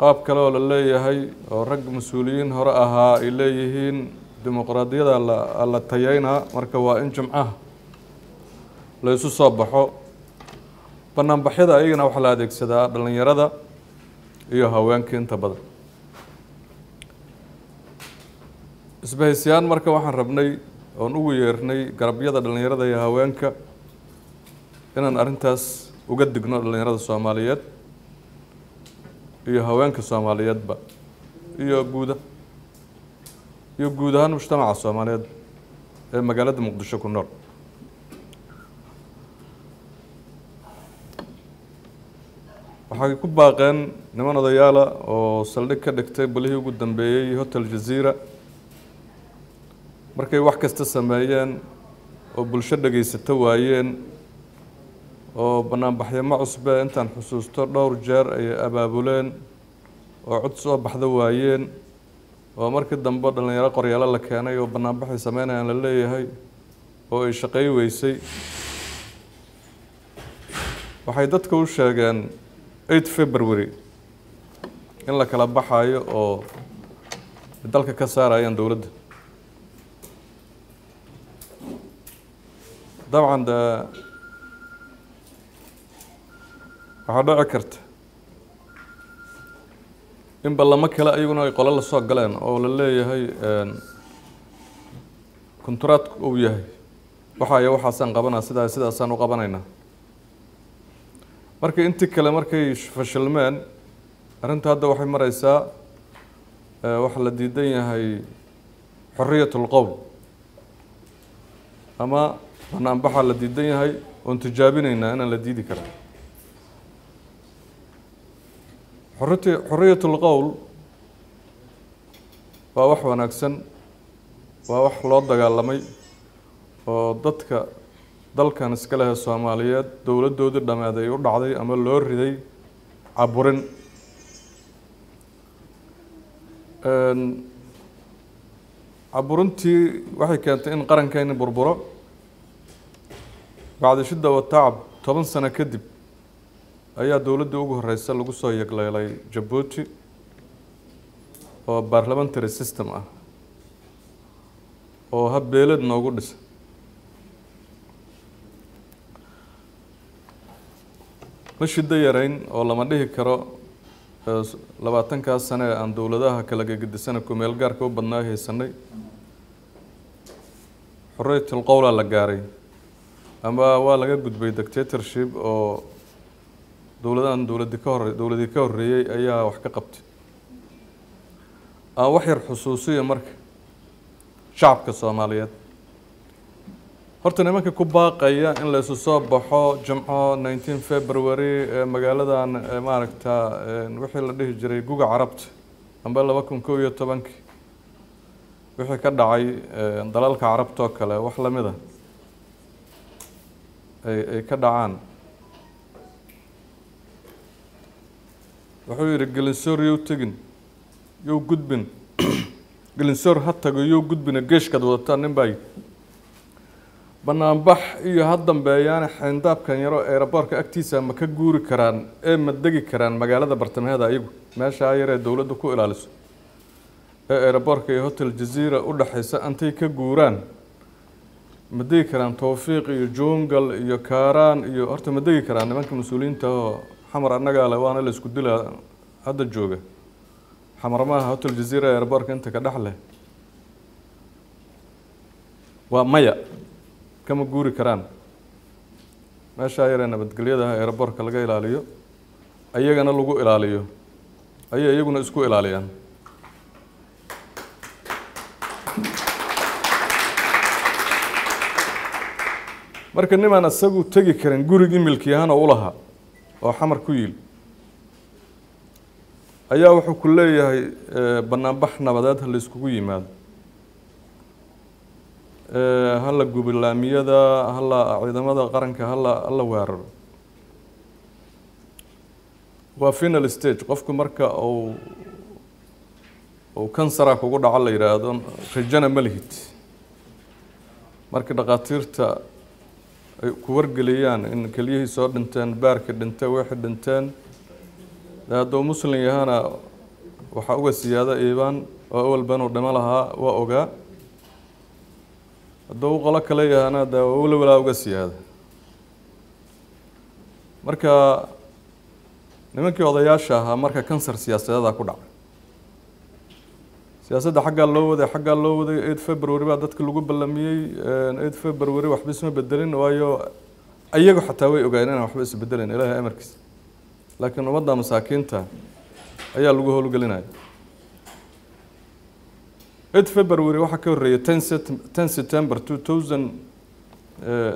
qaab kale oo la leeyahay oo rag mas'uuliyiin hore ahaa ay leeyihiin dimuqraadiyada la tayeynaa marka waa in jimcaha la isu soo baxo. Banaanbaxyada ayagana waxaa la adeegsadaa dhallinyarada iyo haweenka inta badan. Isbahaysiyaan marka waxaan rabnay oon ugu yeernay garabyada dhallinyarada iyo haweenka inaan arrintaas uga digno dhallinyarada soomaaliyeed iyo haweenka soomaaliyeedba iyo guuda iyo guud ahaan mujtamaca soomaaliyeed ee magaalada muqdisho ku nool. Waxay ku baaqeen niman odayaala oo saldhig ka dhigtay balihii ugu dambeeyey hotel jaziira markay wax kasta sameeyeen oo bulsho dhegaysato waayeen oo banaanbaxyamo cusbe. Intaan xusuusto dhowr jeer ayay abaabuleen oo cod soo baxda waayeen. Oo markii dambe dhallinyaro qoryaalo la keenay oo banaanbaxay sameynayaan la leeyahay oo ay shaqey weysay. Waxay dadka u sheegeen eight february in la kala baxayo oo dalka ka saarayaan dowladda. Dabcan de waxaa dhici karta in ballamo kale ayaguna ay qolo la soo galeen oo la leeyahay konturaadku uu yahay. Waxaaya waxaasaan qabanaa sidaa sidaasaan u qabanaynaa. Marka intii kale markay fashilmeen arrinta hadda waxay mareysaa waxaa la diidan yahay xoriyat lqowl ama banaanbaxaa la diidan yahay oon tijaabinaynaa inaan la diidi karin xoriti xoriyat lqowl waa wax wanaagsan waa wax loo dagaalamay oo dadka dalkan iska lehe soomaaliyeed dowladdoodii dhameed ay u dhacday ama loo riday caburin. Caburintii waxay keentay in qarankeeni burburo. Bacdi shidda watacab toban sano kadib ayaa dowladdii ugu horeysa lagu soo yegleelay jabuuti oo parliamentary system ah oo habbeelad noogu dhisa. Ma shiddo yareyn oo lama dhihi karo labaatankaas sane ee aan dowladaha kala gegedisana kumeel gaarka u badnaa haysanay xorriyatul qowlaa la gaaray ama waa laga gudbay dictatorship oo dowladahan dowladi ka hore dowladii ka horreeyey ayaa wax ka qabtay. Aan wax yar xusuusiya marka shacabka soomaaliyeed. Horta nimanka ku baaqaya in la isu soo baxo jimco nineteen february magaaladan maaragta wixii la dhihi jiray guga carabta amba laba kun kow iyo tobankii wixii ka dhacay dalalka carabta oo kale wax la mid a ay ay ka dhacaan wuxuu yidhi gelinsoor yow tegin. Yow gudbin. Gelinsoor ha tago yow gudbina geeshkaad wadataa nin baa banaanbax iyo ha dambeeyaana xayndaabkan yaro eeraboorka agtiisa ma ka guuri karaan ee ma degi karaan magaalada bartamaheeda ayagu meeshaa yaree dowladdu ku ilaaliso. Ee eeraboorka iyo hotel jaziira u dhexaysa intay ka guuraan. Ma degi karaan towfiiq iyo jungal iyo kaaraan iyo horta ma degi karaan nimanka mas'uuliyiinta oo xamar annagaa le waana la isku dilaa hadda jooga. Xamar maaha hotel jaziira eeraboorka inta ka dhex leh. Waa maya kama guuri karaan. Meeshaa yaree nabadgelyadaha eeraboorka laga ilaaliyo ayagana lagu ilaaliyo. Ayay iyaguna isku ilaaliyaan. Marka nimaan isagu tegi karin gurigii milkiyahana u lahaa oo xamar ku yiil. Ayaa wuxuu ku leeyahay banaanbax nabadeed ha la iskugu yimaado. Hala gubilaamiyada hala ciidamada qaranka hala hala weeraro waa final stage. Qofku marka uu uu kansara kugu dhaco la yidhaahdo rajana ma lihid. Marka dhakhaatiirta ay ku wargeliyaan in keliyihii soo dhinteen baarka dhintay wixii dhinteen. Hadduu muslim yahana waxaa uga siyaada iibaan oo awalba inuu dhimo lahaa waa ogaa. Hadduu qolo kale yahana dee walwalaa uga siyaada. Marka nimankii odayaasha ahaa marka kansar siyaasadeeda ku dhacay siyaasadda xaggaa loo waday xaggaa loo waday eight february baa dadka lagu ballamiyey eight february waxba isma bedelin waayo ayagu xataa way ogaayeen inaan waxba isbedelin ilaahay amarkiisa laakiin ummadda masaakiinta ayaa lagu howlgelinaya. Eight february waxaa ka horreeyay ten september two thousand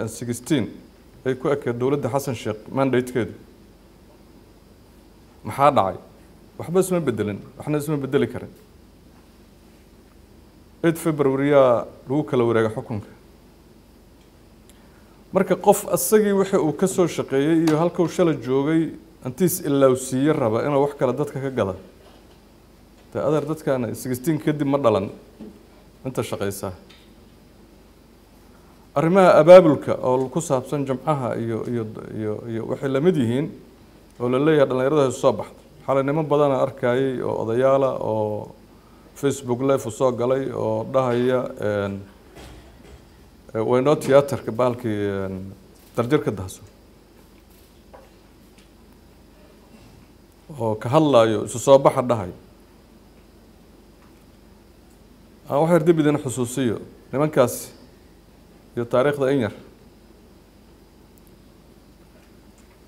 and sixteen ay ku ekeed dowladda xasan sheekh mandatekeedu. Maxaa dhacay? Waxba isma bedelin waxna isma bedeli karin eight february yaa lagu kala wareega xukunka. Marka qof asagii wixii uu ka soo shaqeeyey iyo halkuu shala joogay antiis ilaawsiiye raba inuu wax kale dadka ka gada dee adeer dadkaana sixteen kadib ma dhalan. Inta shaqaysaa arrimaha abaabulka oo ku saabsan jamcaha iyo iyo iyo iyo waxay la mid yihiin oo la leeyahay dhallinyarada soo baxda xalay niman badana arkayay oo odayaala oo facebook life u soo galay oo dhahaya waynoo tiyaatarka bahalkii darjirka dahso. Oo ka hadlaayo isu soo baxa dhahayo aan wax yar dib idin xusuusiyo nimankaasi iyo taariikhda in yar.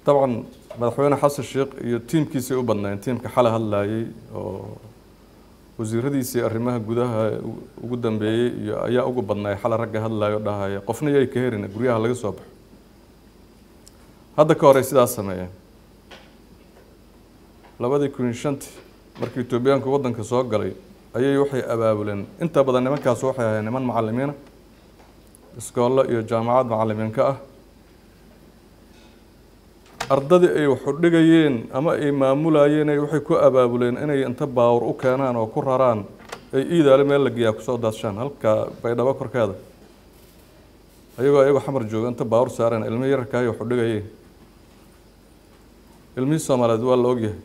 Dabcan madaxweyne xasan sheekh iyo tiimkiisay u badnaayeen tiimka xale hadlaayey oo wasiiradiisii arrimaha gudaha ugu dambeeyey iyo ayaa ugu badnaay xale ragga hadlaayo dhahaya qofna yay ka herin guryaha laga soo baxo. Hadda ka horey sidaas sameeyeen. Labadii kun shantii markii etoobiyaanku waddanka soo galay ayay waxay abaabuleen. Inta badan nimankaas waxay ahayd niman macalimiina iskoollo iyo jaamacad macalimiin ka ah ardadii ay waxu dhigayeen ama ay maamulayeen ay waxay ku abaabuleen inay inta baawur u keenaan oo ku raraan ay iidaale meel la geeyaa ku soo daadshaan. Halka baydhabo korkeeda. Ayagoo ayagoo xamar jooga inta baawur saareen ilmi yararkaayo waxu dhigayeen. Ilmihii soomaaliyeed waa la ogyahay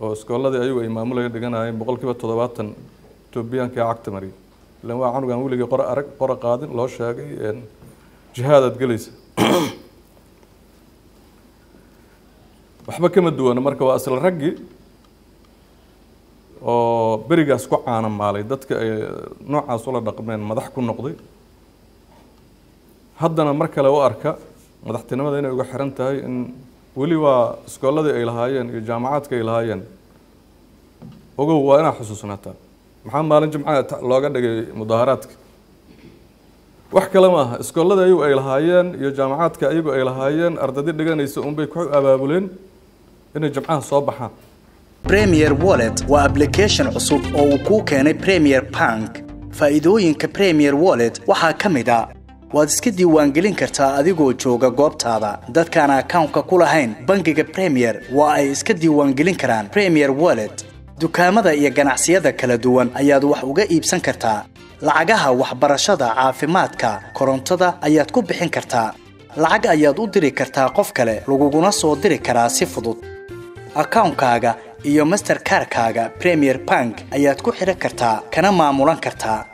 oo iskoolladii ayagu ay maamulayeen dhiganayeen boqol kiiba toddobaatan etoobiyaanka cagta mariyay ilan waa canugan weligii qora arag qora qaadin loo sheegay jihaadaad gelaysa waxba kama duwana. Marka waa asla raggii oo berigaas ku caana maalay dadka ay noocaas ula dhaqmeen madax ku noqday. Haddana mar kale u arka madaxtinimada inay uga xiran tahay in weli waa iskoolladii ay lahaayeen iyo jaamacaadka ay lahaayeen. Ogow waa inaad xusuusnaataa. Maxaa maalin jimcaha looga dhigay mudaaharaadka? Wax kale ma aha iskoolladii ayagu ay lahaayeen iyo jaamacaadka ayagu ay lahaayeen ardadi dhiganaysa unbay ku abaabuleen inay jimcaha soo baxaan premier wallet waa application cusub oo uu kuu keenay premier bank. Faa'iidooyinka premier wallet waxaa ka mid a waad iska diiwaangelin kartaa adigoo jooga goobtaada. Dadkaan akawnka ku lahayn bangiga premier waa ay iska diiwaangelin karaan premier wallet. Dukaamada iyo ganacsiyada kala duwan ayaad wax uga iibsan kartaa. Lacagaha waxbarashada caafimaadka korontada ayaad ku bixin kartaa. Lacag ayaad u diri kartaa qof kale laguguna soo diri karaa si fudud akawnkaaga iyo masterkarkaaga premier bank ayaad ku xidhan kartaa kana maamulan kartaa.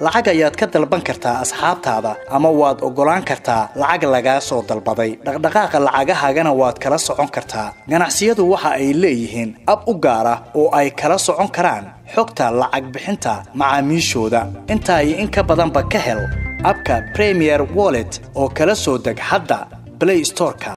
Lacag ayaad ka dalban kartaa asxaabtaada ama waad oggolaan kartaa lacag lagaa soo dalbaday. Dhaqdhaqaaqa lacagahaagana waad kala socon kartaa. Ganacsiyadu waxa ay leeyihiin ab u gaar ah oo ay kala socon karaan xogta lacag bixinta macaamiishooda. Intaa in ka badanba ka hel abka premier wallet oo kala soo deg hadda blay storeka